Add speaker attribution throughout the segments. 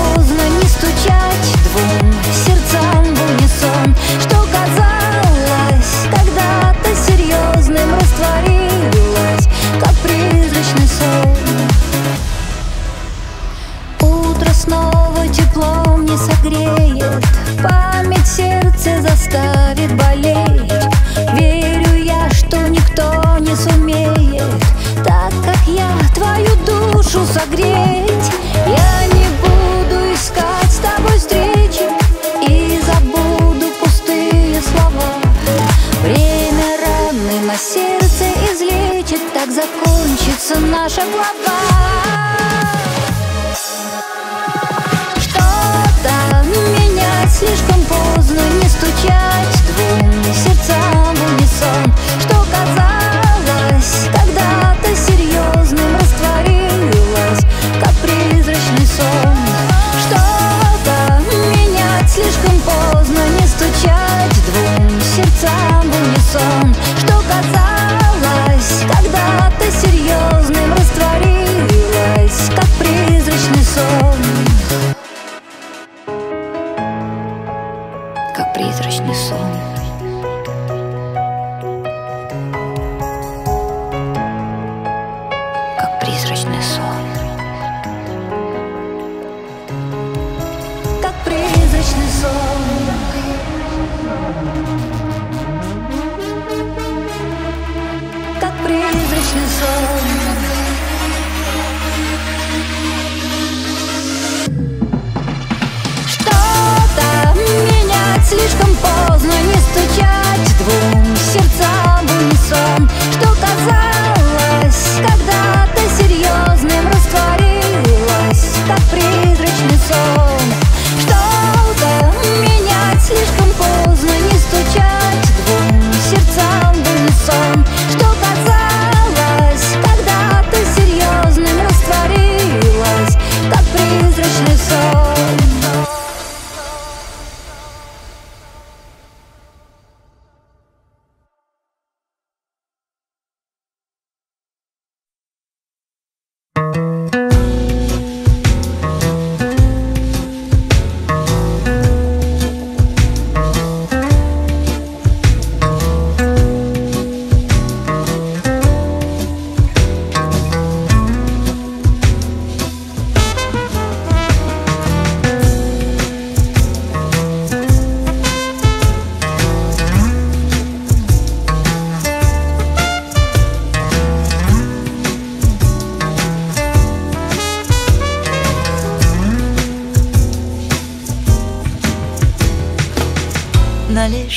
Speaker 1: слишком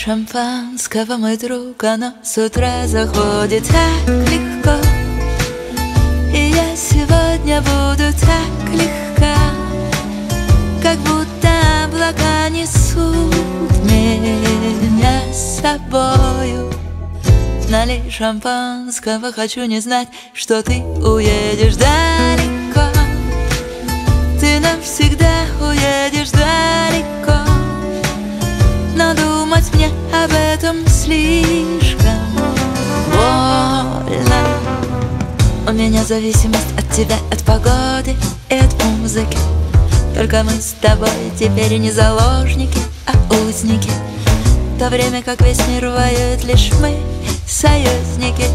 Speaker 2: шампанского, мой друг, оно с утра заходит так легко. И я сегодня буду так легка Как будто облака несут меня с собою. Налей шампанского, хочу не знать, что ты уедешь далеко. Ты навсегда зависимость от тебя, от погоды и от музыки. Только мы с тобой теперь не заложники, а узники. В то время как весь мир воюет, лишь мы союзники.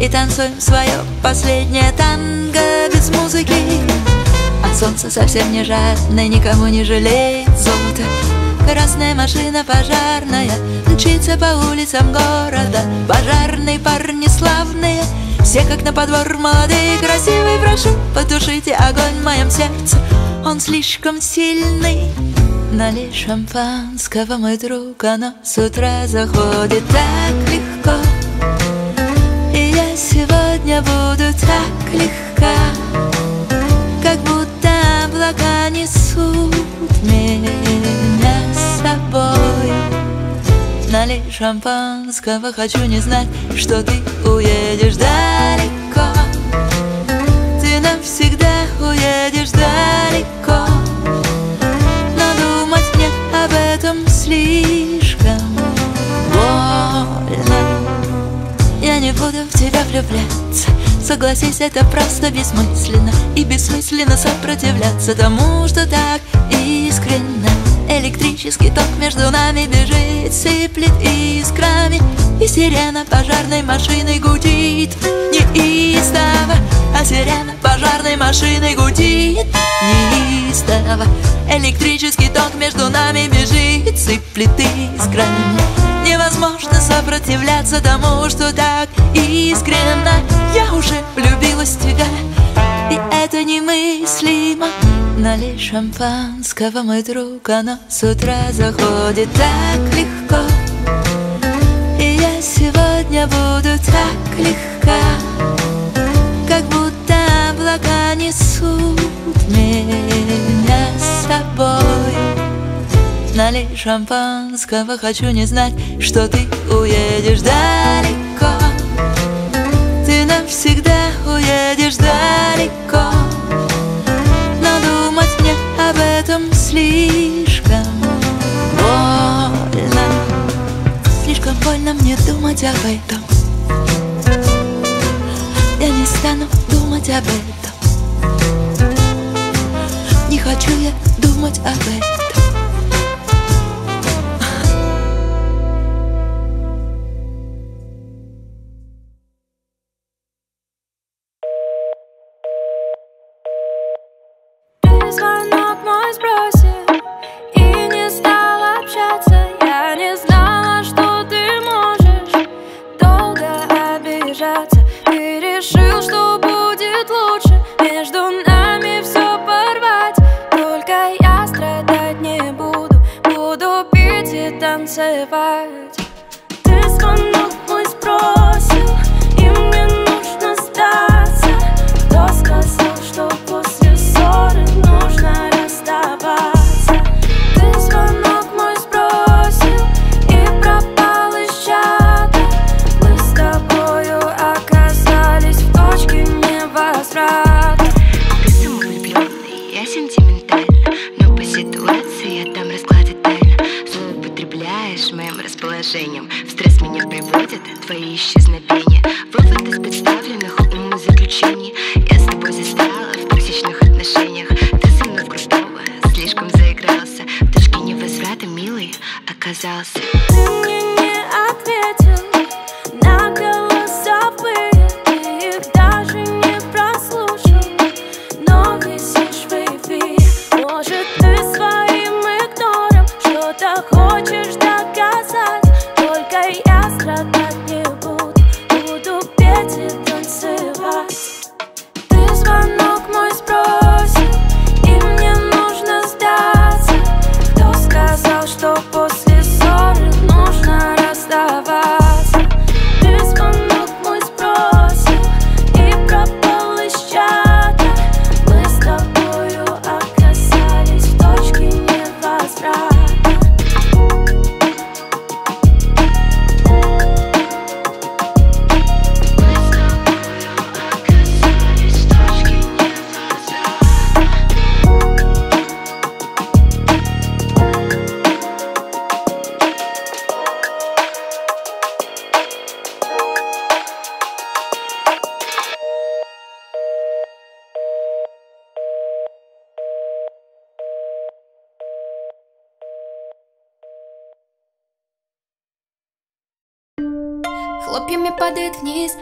Speaker 2: И танцуем свое последнее танго без музыки. А солнце совсем не жадное, никому не жалеет золота Красная машина пожарная Мчится по улицам города. Пожарные парни славные Все как на подбор молодые красивые Прошу, потушите огонь в моем сердце. Он слишком сильный Налей шампанского, мой друг Оно с утра заходит так легко. И я сегодня буду так Налей шампанского, хочу не знать, что ты уедешь далеко. Ты навсегда уедешь далеко. Но думать мне об этом слишком больно. Я не буду в тебя влюбляться. Согласись, это просто бессмысленно. И бессмысленно сопротивляться тому, что так искренно Электрический ток между нами бежит, сыплет искрами. И сирена пожарной машины гудит. Неистово А сирена пожарной машины гудит. Неистово Электрический ток между нами бежит, сыплет искрами. Невозможно сопротивляться тому, что так искренно. Я уже влюбилась в тебя, и это немыслимо Налей шампанского, мой друг, оно с утра заходит так легко. И я сегодня буду так легка Как будто облака несут меня с собой. Налей шампанского, хочу не знать, что ты уедешь далеко. Ты навсегда слишком больно. Слишком больно мне думать об этом. Я не стану думать об этом. Не хочу я думать об этом cause I'll see.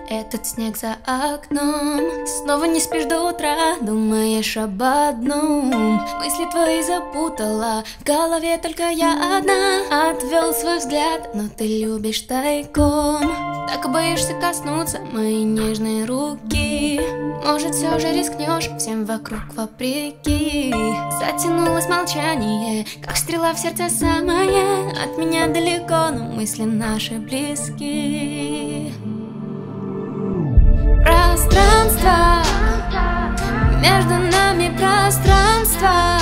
Speaker 3: Этот снег за окном. Снова не спишь до утра Думаешь об одном. Мысли твои запутала В голове только я одна. Отвел свой взгляд Но ты любишь тайком. Так боишься коснуться Мои нежные руки. Может все же рискнешь Всем вокруг вопреки. Затянулось молчание Как стрела в сердце самое. От меня далеко Но мысли наши близки Между нами пространство.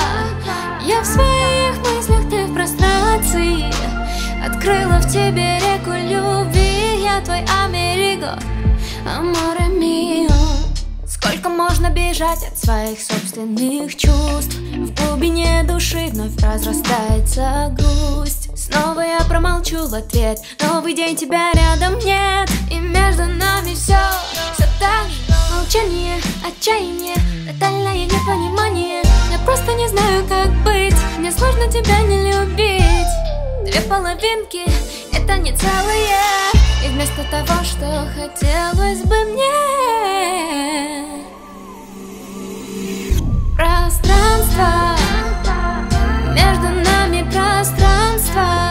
Speaker 3: Я в своих мыслях, ты в прострации. От Открыла в тебе реку любви. Я твой Америго Аморе мио Сколько можно бежать от своих собственных чувств? В глубине души вновь разрастается грусть. Снова я промолчу в ответ. Новый день тебя рядом нет. И между нами все, все так Молчание, отчаяние, непонимание Я просто не знаю, как быть. Мне сложно тебя не любить. Две половинки, это не целые. И вместо того, что хотелось бы мне. Пространство. Между нами пространство.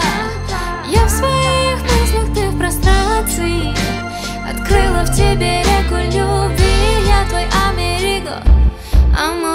Speaker 3: Я в своих аморе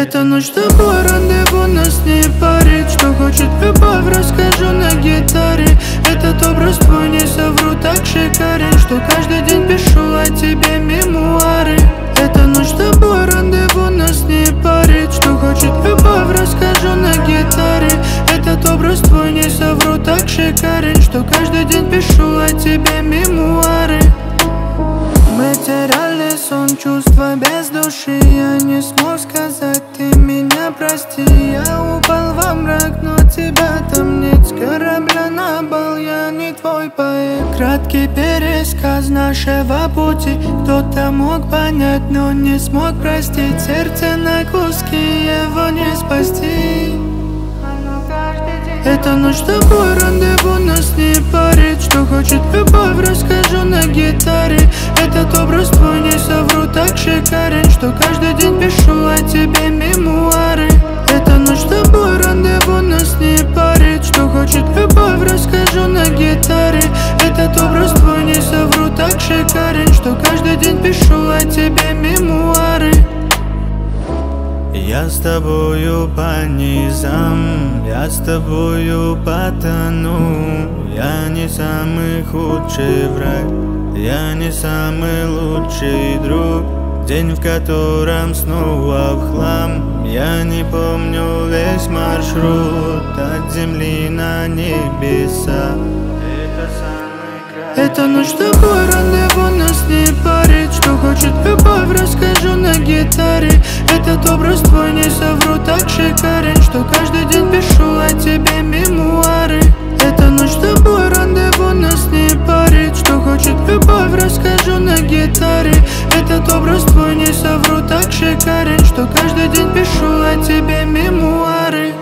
Speaker 4: Это ночь с тобой, рандеву нас не парит. Что хочет любовь, расскажу на гитаре. Этот образ твой не совру, так шикарен Что каждый день пишу о тебе мемуары. Это ночь с тобой, рандеву нас не парит. Что хочет любовь, расскажу на гитаре. Этот образ твой не совру, так шикарен Что каждый день пишу о тебе мемуары. Материальный сон, чувства без души Я не смог сказать, меня прости Я упал во мрак, но тебя там нет. С корабля на бал, я не твой поэт. Краткий пересказ нашего пути. Кто-то мог понять, но не смог простить. Сердце на куски, его не спасти. Это ночь с тобой, хочет любовь, расскажу на гитаре. Этот образ твой не совру, так шикарен Что каждый день пишу о тебе мемуары. Это ночь с тобой, рандеву нас не парит. Что хочет любовь, расскажу на гитаре. Этот образ твой не совру, так шикарен Что каждый день пишу о тебе мемуары я с тобою по низам, я с тобою потону. Я не самый худший враг, я не самый лучший друг. День, в котором снова в хлам Я не помню весь маршрут. От земли на небеса. Это ночь с тобой, рандеву нас не парит Что хочет любовь, расскажу на гитаре. Этот образ твой не совру, так шикарен Что каждый день пишу о тебе мемуары. Это ночь с тобой, рандеву нас не парит. Что хочет любовь, расскажу на гитаре. Этот образ твой не совру, так шикарен Что каждый день пишу о тебе мемуары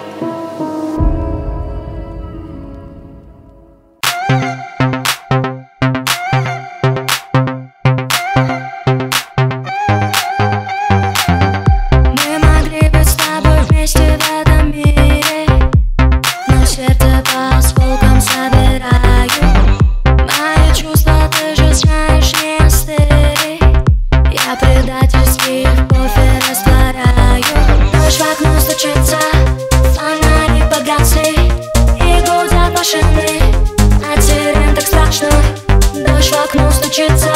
Speaker 3: страшно. Дождь в окно стучится,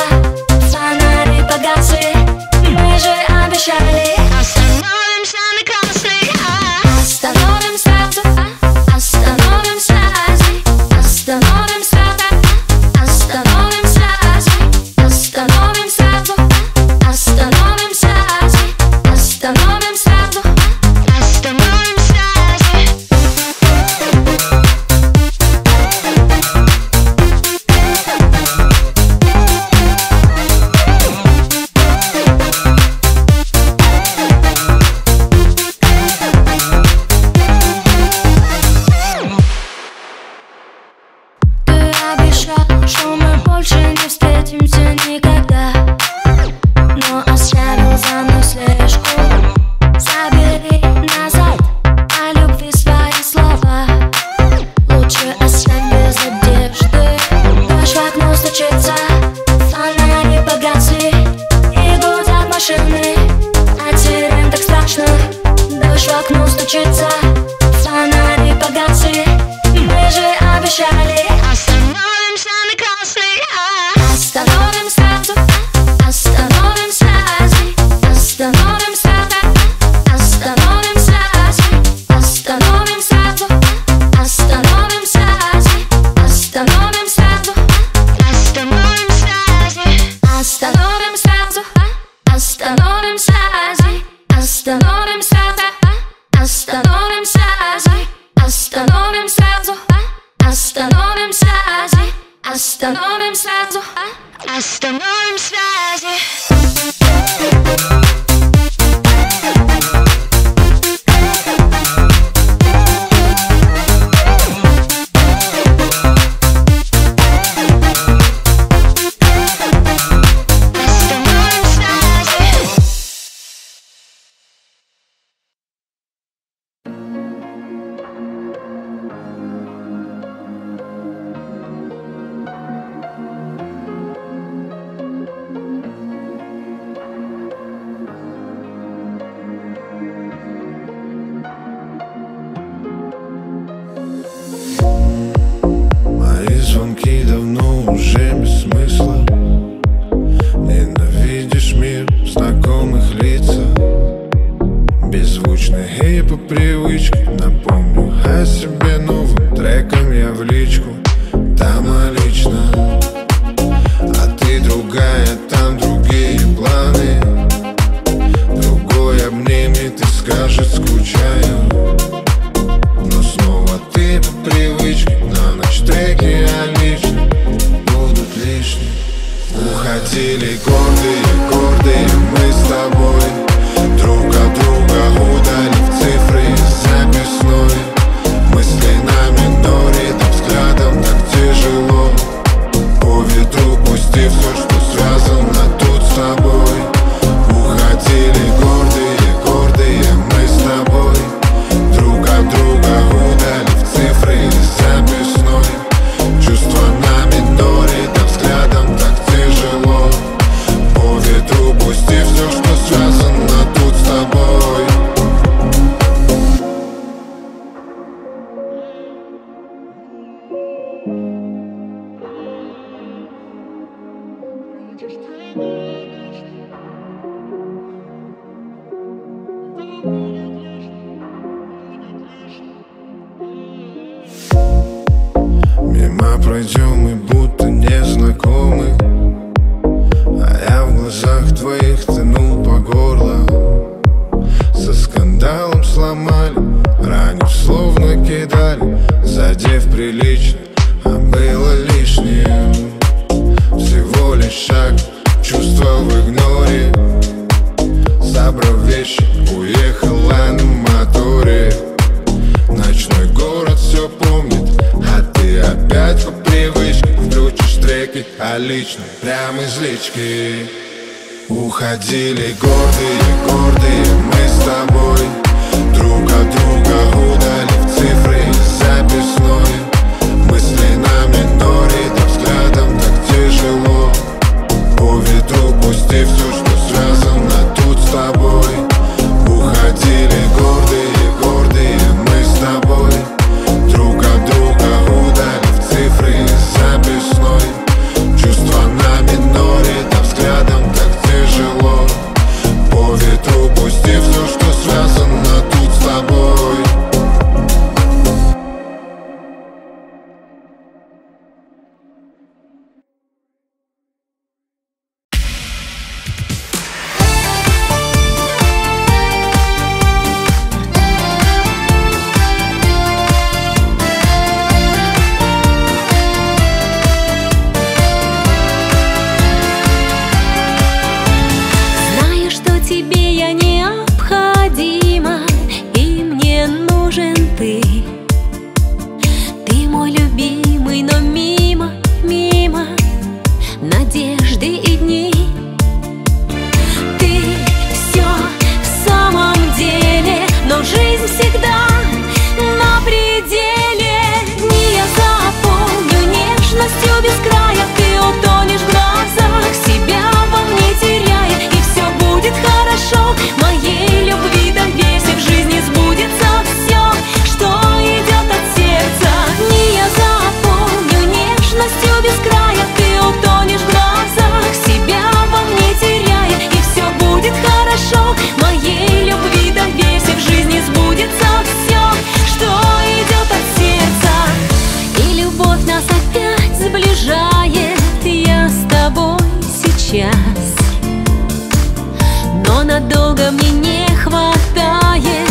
Speaker 3: Но надолго мне не хватает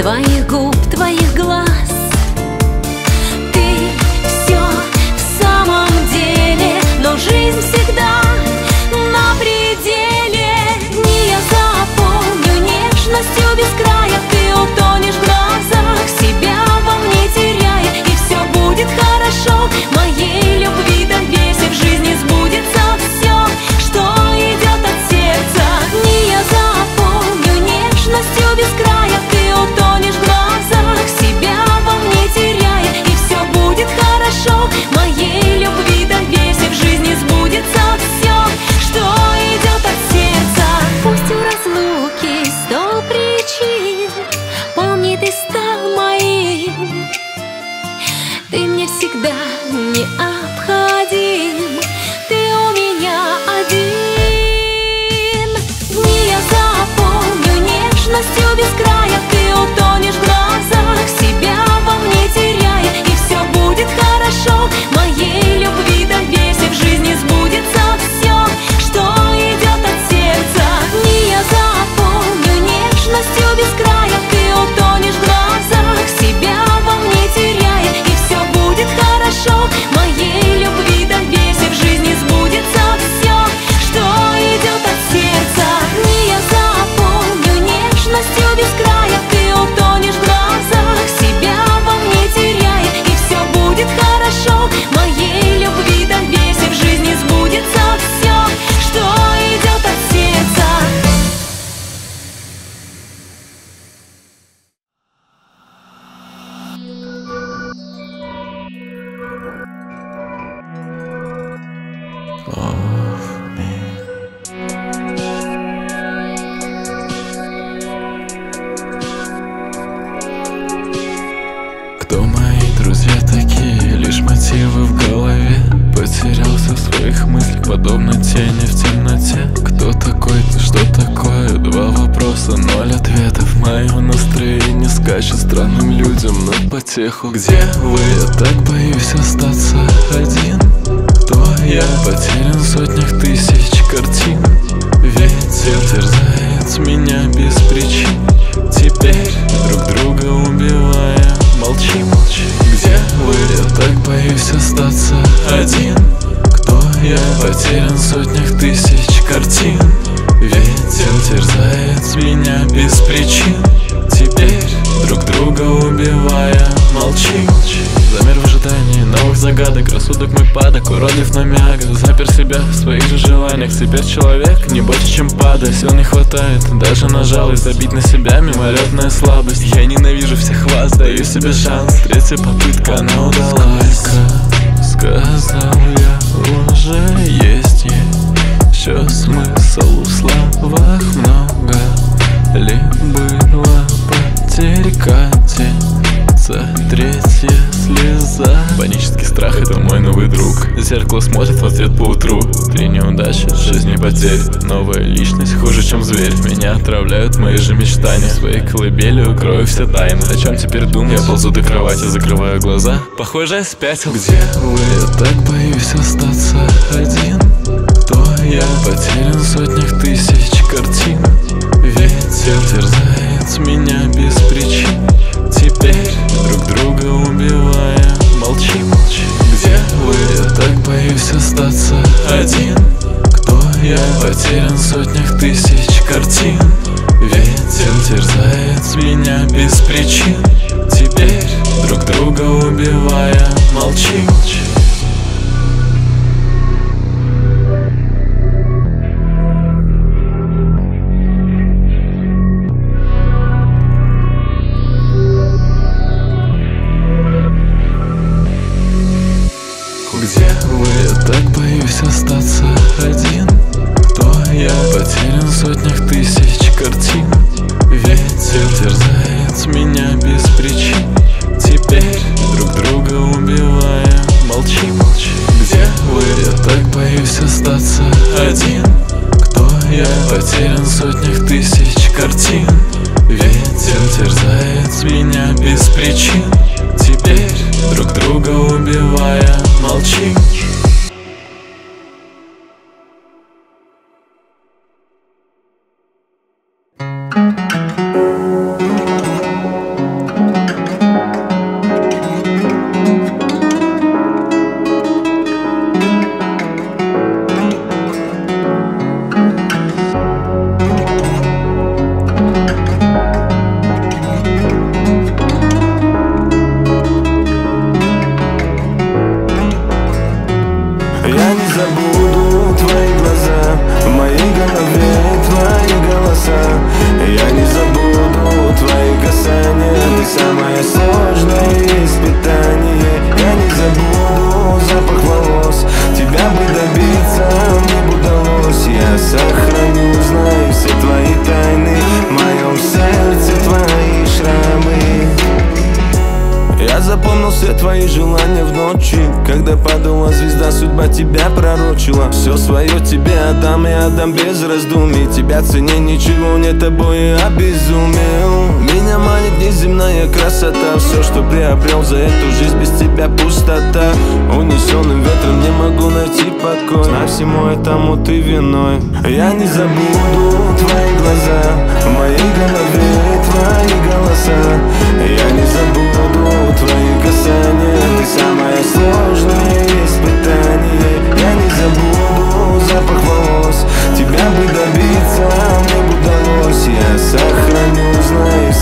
Speaker 3: Твоих губ, твоих глаз.
Speaker 5: Потеху. Где вы? Я так боюсь остаться один. Кто я? Потерян в сотнях тысяч картин. Ветер терзает меня без причин. Теперь друг друга убивая Молчи, молчи. Где вы? Я так боюсь остаться один. Кто я? Потерян в сотнях тысяч картин. Ветер терзает меня без причин. Теперь друг друга убивая Молчи, замер в ожидании новых загадок. Рассудок мой падок, уродлив на мяга Запер себя в своих же желаниях. Теперь человек не больше, чем пада. Сил не хватает, даже на жалость. Забить на себя мимолетная слабость. Я ненавижу всех вас, даю себе шанс. Третья попытка, она удалась Сказал я, уже есть, еще смысл. В словах много Ли было потерь катится Третья слеза. Панический страх это мой новый друг. Зеркало смотрит в ответ по Три неудачи, жизни потерь. Новая личность хуже, чем зверь. Меня отравляют мои же мечтания. Своей колыбели укрою все тайны. О чем теперь думать? Я ползу до кровати, закрываю глаза. Похоже, я спятил. Где вы? Я так боюсь остаться один. Кто я? Потерян в сотнях боюсь остаться один. Кто я? Потерян в сотнях тысяч картин. Ветер терзает меня без причин. Теперь друг друга убивая молчим
Speaker 6: ночи Когда падала звезда, судьба тебя пророчила. Все свое тебе отдам и отдам без раздумий. Тебя цене ничего не тобой и обезумел. Меня манит неземная красота. Все, что приобрел за эту жизнь без тебя пустота. Унесенным ветром не могу найти покой. Знай всему этому ты виной. Я не забуду твои глаза. В моей голове твои голоса. Я не забуду касания Ты самое сложное испытание. Я не забуду запах волос. Тебя бы добиться мне удалось. Я сохраню, знаю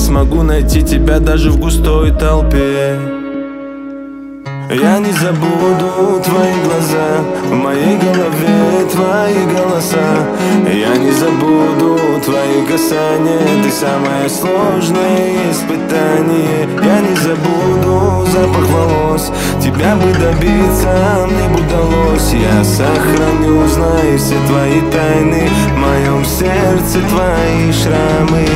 Speaker 6: смогу найти тебя даже в густой толпе. Я не забуду твои глаза В моей голове твои голоса. Я не забуду твои касания Ты самое сложное испытание. Я не забуду запах волос Тебя бы добиться мне бы удалось. Я сохраню, знаю все твои тайны В моем сердце твои шрамы